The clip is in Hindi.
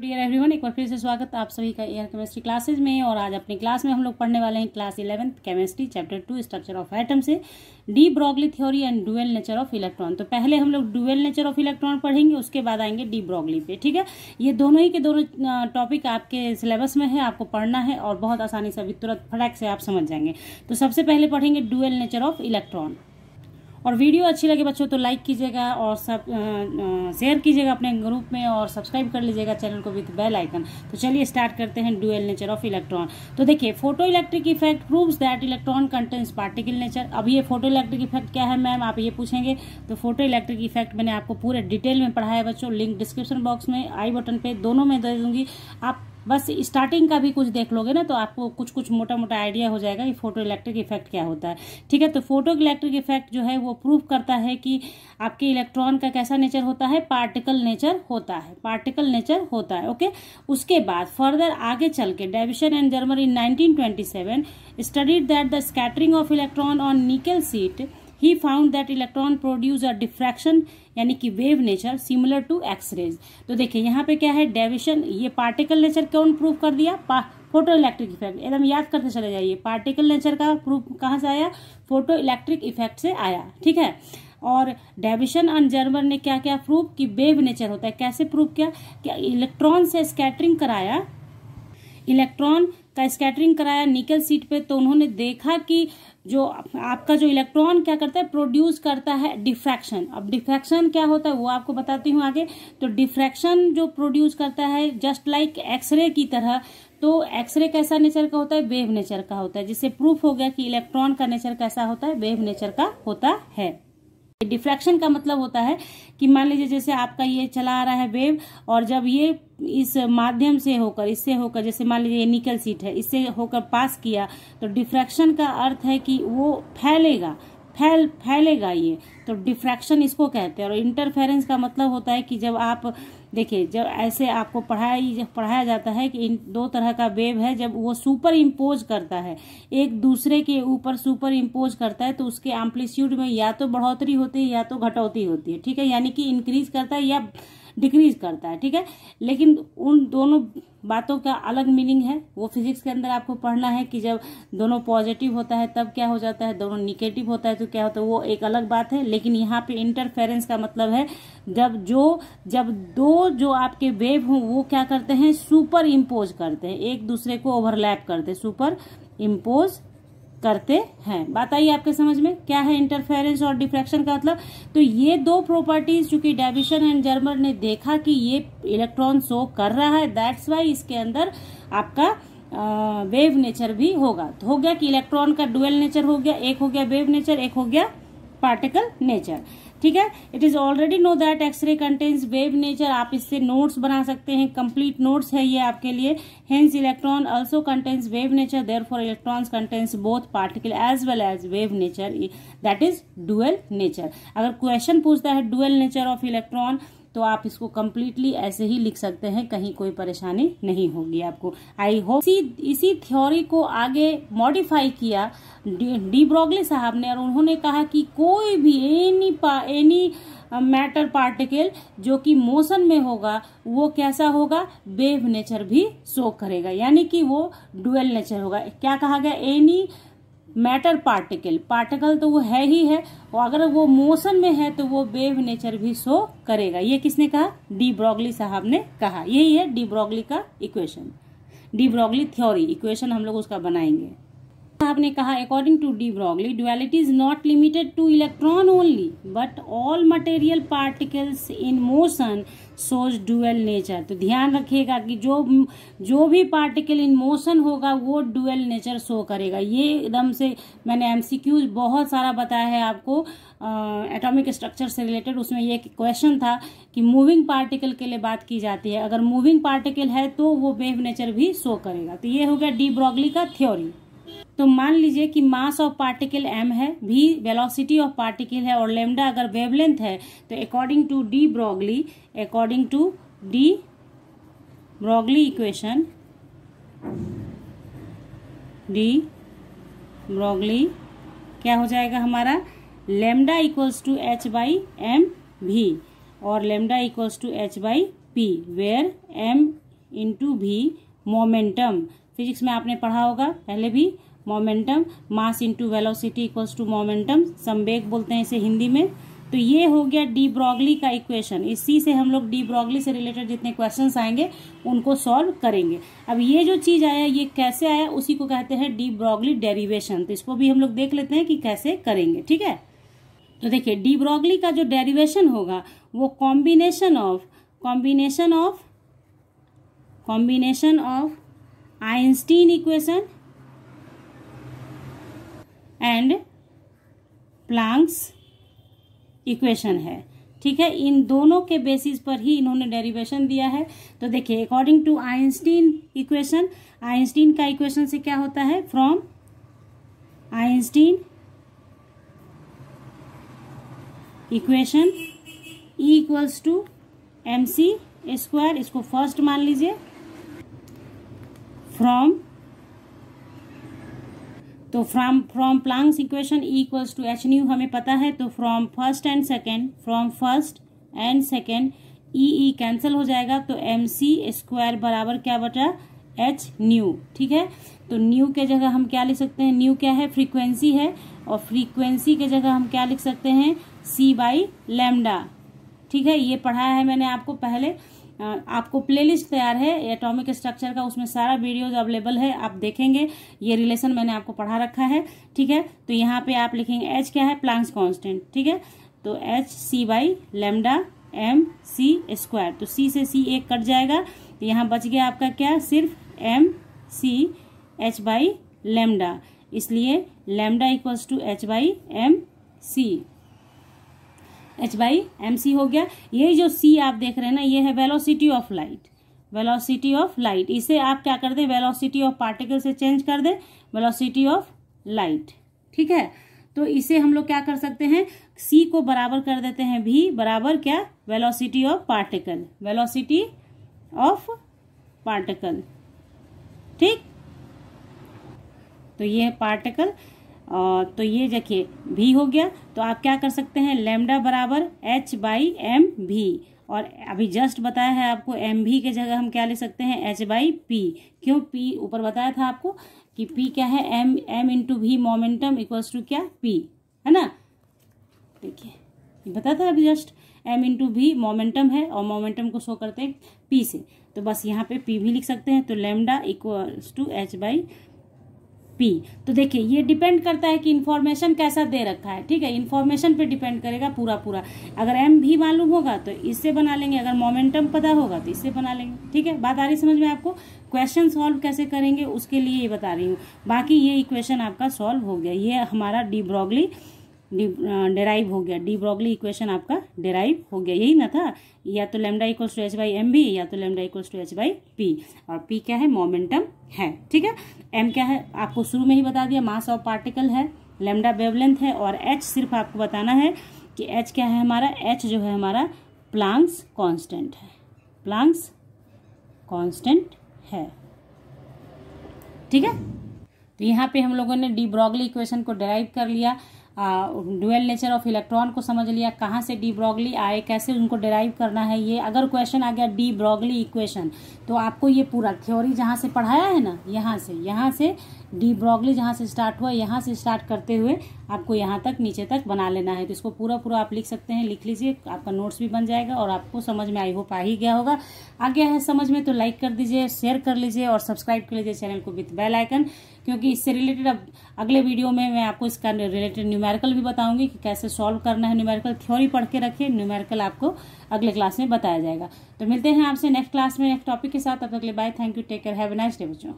डियर एवरीवन एक बार फिर से स्वागत आप सभी का एयर केमिस्ट्री क्लासेज में और आज अपनी क्लास में हम लोग पढ़ने वाले हैं class eleventh chemistry chapter two structure of atom से de Broglie theory and dual nature of electron तो पहले हम लोग डुअल नेचर ऑफ़ इलेक्ट्रॉन पढ़ेंगे, उसके बाद आएँगे डी ब्रॉगली पे, ठीक है? ये दोनों ही के दोनों टॉपिक आपके सिलेबस में है, आपको पढ़ना है और बहुत आसानी से अभी तुरंत फटाक से आप समझ जाएँगे। तो सबसे पहले पढ़ेंगे डुअल नेचर ऑफ़ इलेक्ट्रॉन और वीडियो अच्छी लगे बच्चों तो लाइक कीजिएगा और सब शेयर कीजिएगा अपने ग्रुप में और सब्सक्राइब कर लीजिएगा चैनल को विथ बेल आइकन तो चलिए स्टार्ट करते हैं डुअल नेचर ऑफ़ इलेक्ट्रॉन तो देखिए photo electric effect proves that electron contains particle nature अब ये फ़ोटो इलेक्ट्रिक इफ़ेक्ट क्या है मैम आप ये पूछेंगे। तो फ़ोटो इलेक्ट्रिक इफ़ेक्ट मैंने आपको पूरे डिटेल में पढ़ाया बच्चों। लिंक डिस्क्रिप्शन बॉक्स में आई बटन पर दोनों में दे दूँगी। आप बस स्टार्टिंग का भी कुछ देख लोगे ना तो आपको कुछ कुछ मोटा मोटा आइडिया हो जाएगा कि फ़ोटो इलेक्ट्रिक इफ़ेक्ट क्या होता है। ठीक है तो फ़ोटो इलेक्ट्रिक इफ़ेक्ट जो है, वो प्रूव करता है कि आपके इलेक्ट्रॉन का कैसा नेचर होता है पार्टिकल नेचर होता है पार्टिकल नेचर होता है ओके उसके बाद फर्दर आगे चल के Davisson and German in nineteen studied that the scattering of electron on nickel sheet he found that electron produce a diffraction यानी कि wave nature similar to X rays तो देखिए, यहाँ पे क्या है? डेविशन ये पार्टिकल नेचर कौन प्रूव कर दिया? फ़ोटो इलेक्ट्रिक इफ़ेक्ट एकदम याद करते चले जाइए। पार्टिकल नेचर का प्रूफ कहाँ से आया? फ़ोटो इलेक्ट्रिक इफ़ेक्ट से आया। ठीक है? और डेविशन एंड जर्मर ने क्या क्या प्रूफ कि वेव नेचर होता है। कैसे प्रूफ किया? कि इलेक्ट्रॉन से स्कैटरिंग कराया? इलेक्ट्रॉन का स्कैटरिंग कराया निकल सीट पे तो उन्होंने देखा कि जो आपका जो इलेक्ट्रॉन क्या करता है प्रोड्यूस करता है डिफ्रैक्शन अब डिफ्रैक्शन क्या होता है वो आपको बताती हूँ आगे। तो डिफ्रैक्शन जो प्रोड्यूस करता है जस्ट लाइक एक्सरे की तरह तो एक्सरे कैसा नेचर का होता है? वेव नेचर का होता है, जिससे प्रूफ हो गया कि इलेक्ट्रॉन का नेचर कैसा होता है वेव नेचर का होता है। डिफ्रैक्शन का मतलब होता है कि मान लीजिए जैसे आपका ये चला आ रहा है वेव और जब ये इस माध्यम से होकर, इससे होकर, जैसे मान लीजिए ये निकल सीट है, इससे होकर पास किया तो डिफ्रैक्शन का अर्थ है कि वो फैलेगा। फैल, फैलेगा ये। तो डिफ्रैक्शन इसको कहते हैं। और इंटरफेरेंस का मतलब होता है कि जब आप, देखिए, जब ऐसे आपको पढ़ाई, पढ़ाया जाता है कि इन दो तरह का वेव है, जब वो सुपर इम्पोज करता है। एक दूसरे के ऊपर सुपर इम्पोज करता है तो उसके एम्पलीट्यूड में या तो बढ़ोतरी होती है या तो घटौती होती है। ठीक है? यानी कि इंक्रीज करता है या डिक्रीज करता है, ठीक है? लेकिन उन दोनों बातों का अलग मीनिंग है। वो फिजिक्स के अंदर आपको पढ़ना है कि जब दोनों पॉजिटिव होता है, तब क्या हो जाता है? दोनों निगेटिव होता है तो क्या होता है? वो एक अलग बात है। लेकिन यहाँ पे इंटरफेरेंस का मतलब है, जब जो, जब दो जो आपके वेव हों, वो क्या करते हैं? सुपर इम्पोज करते हैं। एक दूसरे को ओवरलैप करते हैं। सुपर इम्पोज करते हैं। बात आई आपके समझ में क्या है इंटरफेरेंस और डिफ्रैक्शन का मतलब? तो ये दो प्रॉपर्टीज़ चूँकि डेविशन एंड जर्मर ने देखा कि ये इलेक्ट्रॉन शो कर रहा है दैट्स वाई इसके अंदर आपका वेव नेचर भी होगा। तो हो गया कि इलेक्ट्रॉन का डुअल नेचर हो गया, एक हो गया वेव नेचर एक हो गया पार्टिकल नेचर ठीक है? It is already know that X ray contains wave nature आप इससे नोट्स बना सकते हैं। कंप्लीट नोट्स है ये आपके लिए। Hence electron also contains wave nature therefore electron contains both particle as well as wave nature that is dual nature अगर क्वेश्चन पूछता है डुअल नेचर ऑफ़ इलेक्ट्रॉन तो आप इसको कम्प्लीटली ऐसे ही लिख सकते हैं, कहीं कोई परेशानी नहीं होगी आपको। आई होप इसी इसी थ्योरी को आगे मॉडिफाई किया डी ब्रॉगले साहब ने और उन्होंने कहा कि कोई भी एनी पा एनी मैटर पार्टिकल जो कि मोशन में होगा, वो कैसा होगा? वेव नेचर भी शो करेगा। यानी कि वो डुअल नेचर होगा। क्या कहा गया? Any matter particle. पार्टिकल तो वो है ही है, और अगर वो मोशन में है तो वो वेव नेचर भी शो करेगा। ये किसने कहा? डी ब्रॉगली साहब ने कहा। यही है डी ब्रॉगली का equation de Broglie theory equation हम लोग उसका बनाएँगे। साहब ने कहा according to de Broglie duality is not limited to electron only but all material particles in motion shows dual nature तो ध्यान रखिएगा कि जो जो भी पार्टिकल इन मोशन होगा, वो डुअल नेचर शो करेगा। ये एकदम से मैंने एमसीक्यूज बहुत सारा बताया है आपको एटॉमिक स्ट्रक्चर से रिलेटेड उसमें ये क्वेश्चन था कि मूविंग पार्टिकल के लिए बात की जाती है। अगर मूविंग पार्टिकल है तो वो वेव नेचर भी शो करेगा। तो ये हो गया डी ब्रॉगली का थ्योरी तो मान लीजिए कि मास ऑफ़ पार्टिकल एम है, भी वेलोसिटी ऑफ़ पार्टिकल है और लेमडा अगर वेवलेंथ है तो according to de Broglie according to de Broglie equation de Broglie क्या हो जाएगा हमारा? Lambda equals to H by M V और lambda equals to H by P where M into V momentum physics में आपने पढ़ा होगा, पहले भी। Momentum mass into velocity equals to momentum संवेग बोलते हैं इसे हिंदी में। तो ये हो गया डी ब्रॉगली का इक्वेशन। इसी से हम लोग डी ब्रॉगली से रिलेटेड जितने क्वेश्चंस आएँगे, उनको सॉल्व करेंगे। अब ये जो चीज़ आया, ये कैसे आया, उसी को कहते हैं डी ब्रॉगली डेरिवेशन तो इसको भी हम लोग देख लेते हैं कि कैसे करेंगे, ठीक है? तो देखिए, डी ब्रॉगली का जो डेरिवेशन होगा, वो combination of combination of combination of Einstein equation and Planck's equation है। ठीक है? इन दोनों के बेसिस पर ही इन्होंने डेरिवेशन दिया है। तो देखिए according to Einstein equation Einstein का इक्वेशन से क्या होता है? From Einstein equation E equals to M C square इसको फ़र्स्ट मान लीजिए। फ्रॉम तो from from Planck's equation E equals to H nu हमें पता है तो from first and second from first and second E E cancel हो जाएगा तो एम सी स्क्वायर बराबर क्या बचा? एच न्यू ठीक है? तो न्यू के जगह हम क्या लिख सकते हैं? न्यू क्या है? फ्रीक्वेंसी है, और फ्रीक्वेंसी के जगह हम क्या लिख सकते हैं? सी बाई लेमडा ठीक है? ये पढ़ाया है मैंने आपको पहले। आपको प्लेलिस्ट तैयार है एटॉमिक स्ट्रक्चर का, उसमें सारा वीडियोज़ अवेलेबल है, आप देखेंगे, ये रिलेशन मैंने आपको पढ़ा रखा है, ठीक है? तो यहाँ पे आप लिखेंगे एच क्या है? प्लांक्स कांस्टेंट ठीक है? तो H C by lambda M C square तो सी से सी एक कट जाएगा तो यहाँ बच गया आपका क्या? सिर्फ़ M C H by lambda इसलिए lambda equals to H by M C H by M C हो गया। ये जो सी आप देख रहे हैं ना, ये है velocity of light velocity of light इसे आप क्या कर दें? वेलोसिटी ऑफ़ पार्टिकल से चेंज कर दें। वेलोसिटी ऑफ़ लाइट ठीक है? तो इसे हम लोग क्या कर सकते हैं? सी को बराबर कर देते हैं भी। बराबर क्या? Velocity of particle velocity of particle ठीक? तो ये पार्टिकल तो ये देखिए भी हो गया तो आप क्या कर सकते हैं लेमडा बराबर एच बाई एम भी और अभी जस्ट बताया है आपको एम भी के जगह हम क्या ले सकते हैं एच बाई पी क्यों पी ऊपर बताया था आपको कि पी क्या है M M into v momentum equals to क्या पी है ना? देखिए बताया था अभी just M into v momentum है, और मोमेंटम को शो करते हैं पी से। तो बस यहाँ पे पी भी लिख सकते हैं तो lambda equals to H by P तो देखिए, ये डिपेंड करता है कि इन्फॉर्मेशन कैसा दे रखा है, ठीक है? इन्फॉर्मेशन पे डिपेंड करेगा पूरा पूरा अगर एम भी मालूम होगा तो इससे बना लेंगे। अगर मोमेंटम पता होगा तो इससे बना लेंगे, ठीक है? बात आ रही समझ में आपको? क्वेश्चन सॉल्व कैसे करेंगे, उसके लिए ये बता रही हूँ। बाकी ये इक्वेशन आपका सॉल्व हो गया। ये हमारा डी ब्रॉगली डेराइव हो गया। डी ब्रॉगली इक्वेशन आपका डेराइव हो गया। यही ना था? या तो lambda equals to H by M v या तो lambda equals to H by P और पी क्या है? मोमेंटम है, ठीक है? एम क्या है? आपको शुरू में ही बता दिया मास ऑफ़ पार्टिकल है लेमडा वेवलेंथ है, और एच सिर्फ़ आपको बताना है कि एच क्या है हमारा? एच जो है हमारा प्लांक्स कांस्टेंट है। प्लांक्स कांस्टेंट है। ठीक है? तो यहाँ पे हम लोगों ने डी ब्रॉगली इक्वेशन को डेराइव कर लिया। डुअल नेचर ऑफ़ इलेक्ट्रॉन को समझ लिया, कहाँ से डी ब्रॉगली आए, कैसे उनको डिराइव करना है, ये अगर क्वेश्चन आ गया डी ब्रॉगली इक्वेशन तो आपको ये पूरा थ्योरी जहाँ से पढ़ाया है ना, यहाँ से यहाँ से डी ब्रॉगली जहाँ से स्टार्ट हुआ, यहाँ से स्टार्ट करते हुए आपको यहाँ तक, नीचे तक बना लेना है। तो इसको पूरा पूरा आप लिख सकते हैं, लिख लीजिए, आपका नोट्स भी बन जाएगा और आपको समझ में आई होप आ ही गया होगा। आ गया है समझ में तो लाइक कर दीजिए शेयर कर लीजिए और सब्सक्राइब कर लीजिए चैनल को विथ बेल आइकन क्योंकि इससे रिलेटेड अब अगले वीडियो में मैं आपको इसका रिलेटेड न्यूमेरिकल भी बताऊँगी कि कैसे सॉल्व करना है न्यूमेरिकल थ्योरी पढ़ के रखिए न्यूमेरिकल आपको अगले क्लास में बताया जाएगा। तो मिलते हैं आपसे नेक्स्ट क्लास में नेक्स्ट टॉपिक के साथ। अब अगले bye thank you take care have nice day बच्चों।